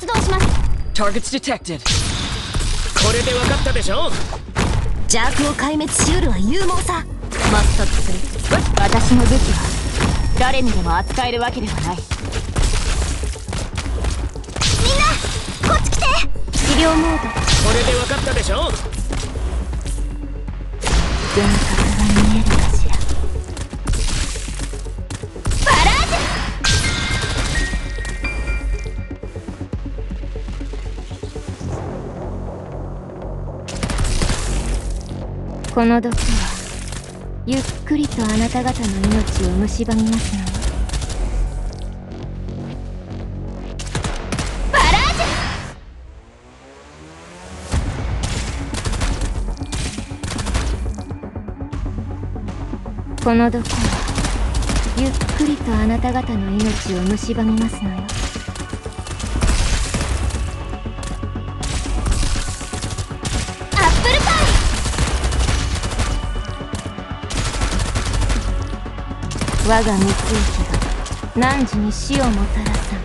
出動します。Targets detected. これで分かったでしょ？邪悪を壊滅しうるは勇猛さ。抹殺する私の武器は誰にでも扱えるわけではない。みんなこっち来て。治療モード。これで分かったでしょ？幻覚が見えるかしこの毒はゆっくりとあなた方の命を蝕みますのよ。バラージュこの毒はゆっくりとあなた方の命を蝕みますのよ我が三つ息が汝に死をもたらさん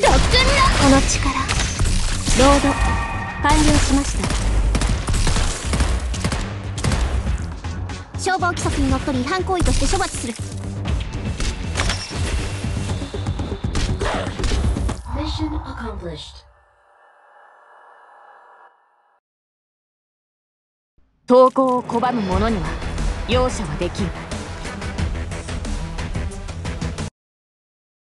特訓のこの力。ロード。完了しました。消防規則にのっとり違反行為として処罰する。Mission accomplished. 投降を拒む者には容赦はできる。